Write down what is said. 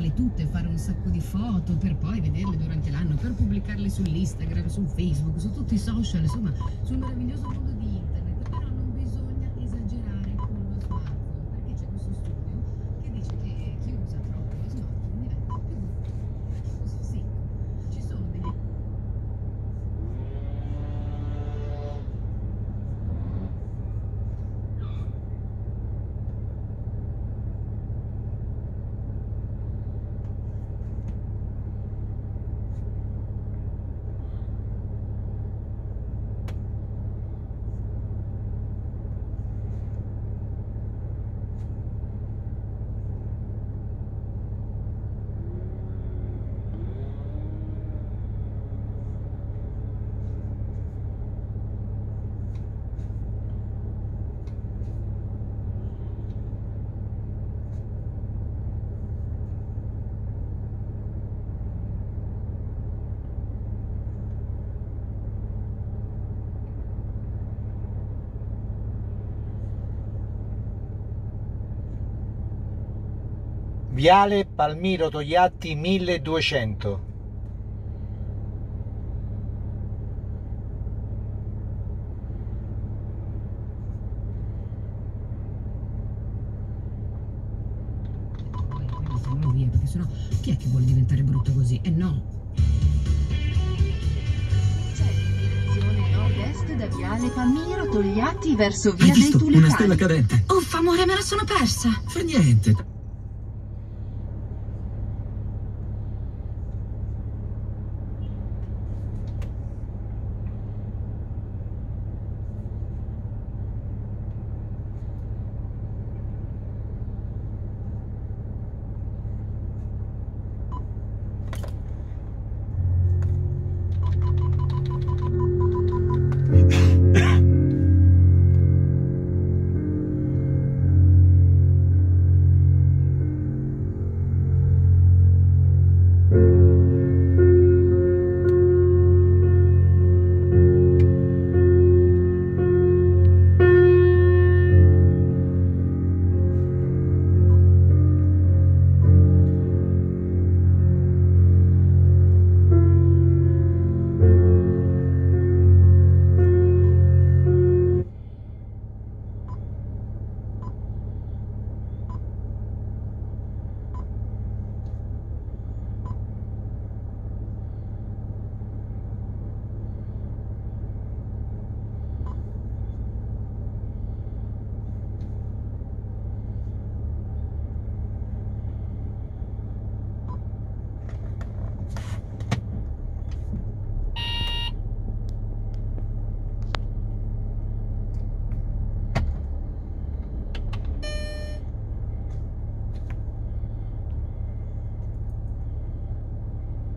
farle tutte, fare un sacco di foto per poi vederle durante l'anno, per pubblicarle sull'Instagram, su Facebook, su tutti i social, insomma, sul meraviglioso mondo di Viale Palmiro Togliatti 1200. poi quelli fanno via, perché sennò chi è che vuole diventare brutto così? Eh no! C'è in direzione nord-est da Viale Palmiro Togliatti verso Hai Via dei visto? Una stella Tulicani. cadente. Uffa, amore, me la sono persa. Fa niente.